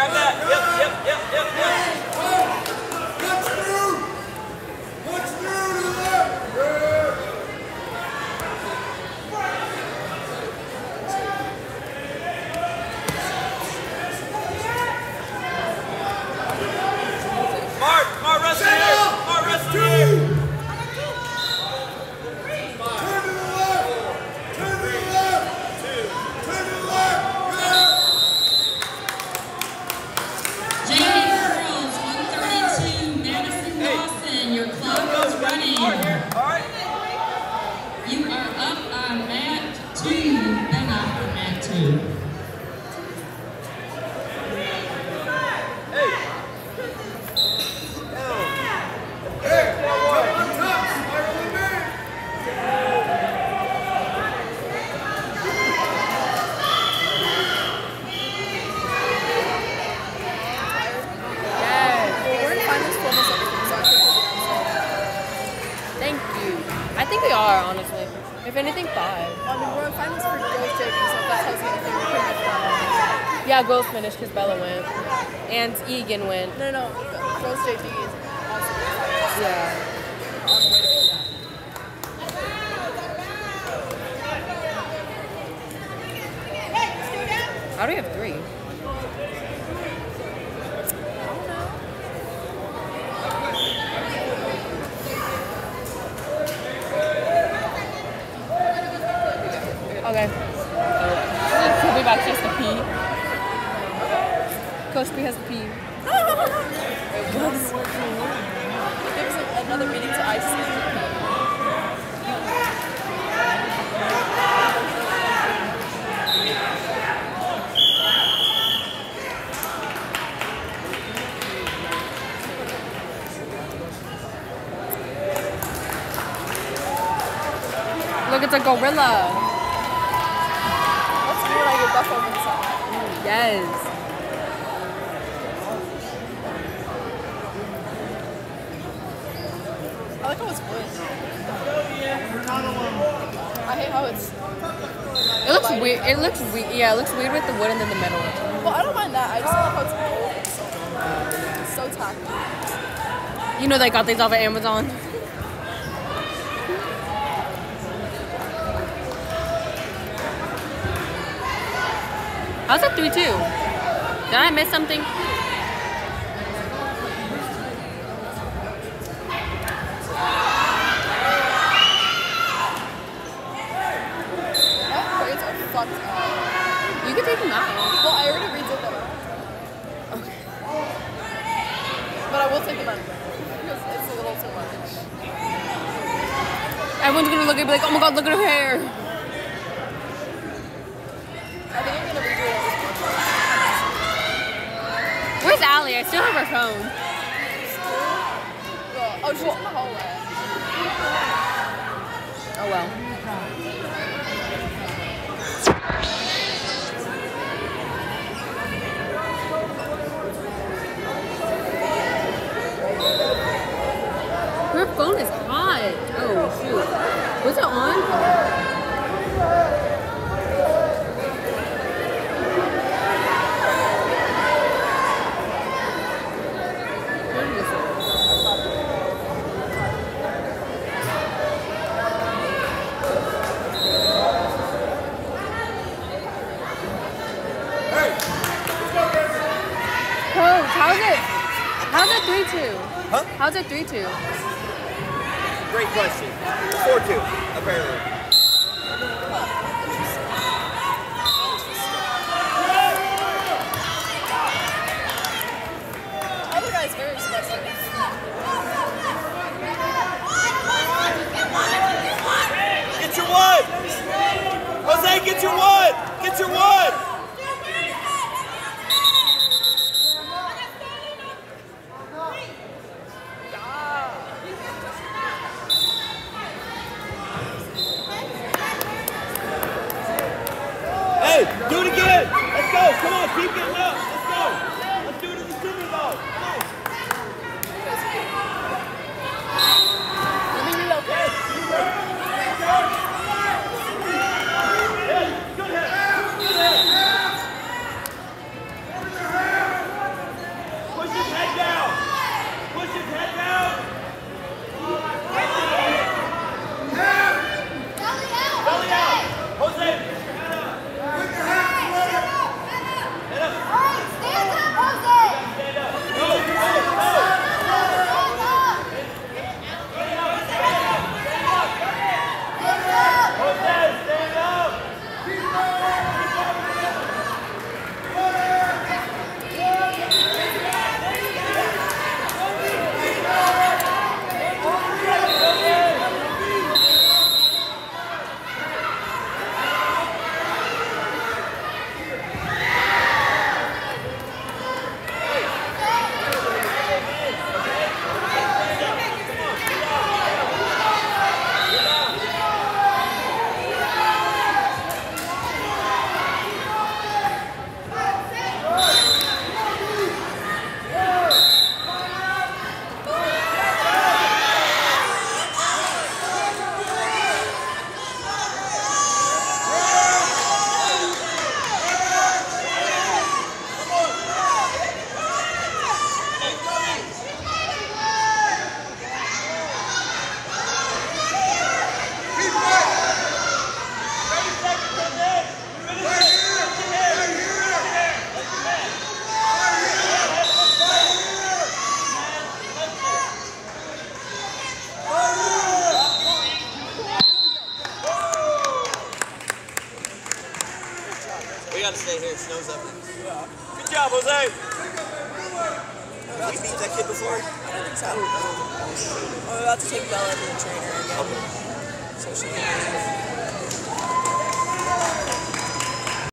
Grab that. Yep, yep, yep, yep, yep. On mat two. Yes. We're in finals for almost everything, so I think we'll be outside. Thank you. I think we are, honestly. If anything, five. I mean, we're in finals for girls so that tells you anything, we're pretty much. Yeah, girls finished because Bella went. And Egan went. No, no, no. Girls JV is also. Yeah. On the way to win that. How do we have three? Okay. So, he'll be back just to pee. B has to pee. Give us a- another meeting to IC. Look, it's a gorilla. Let's do like a buff over the side. Yes. Like how it's wood. I hate how it's. It looks weird. It looks weird. Yeah, it looks weird with the wood and then the metal. Well, I don't mind that. I just like how it's old. It's so, it's so tacky. You know they got these off of Amazon. How's it 3 2? Did I miss something? My braids are fucked up. You can take them out. Well, I already redid them. Okay. But I will take them out because it's a little too much. Everyone's gonna look at me like, oh my god, look at her hair. I think I'm gonna redo it. Where's Allie? I still have her phone. Oh, she's in the hallway. Oh well. Her phone is hot. Oh shoot. Was it on? Where is it? Coach, how's it? How's it three two? Huh? How's it three two? Great question. 4-2, apparently. Other guy's very expressive. Get your one! Jose, get your one! Get your one! Do it again. Let's go. Come on, keep getting up. Good job, Jose. We beat that kid before. I don't think so. I'm about to take Bella to the trainer again. So she can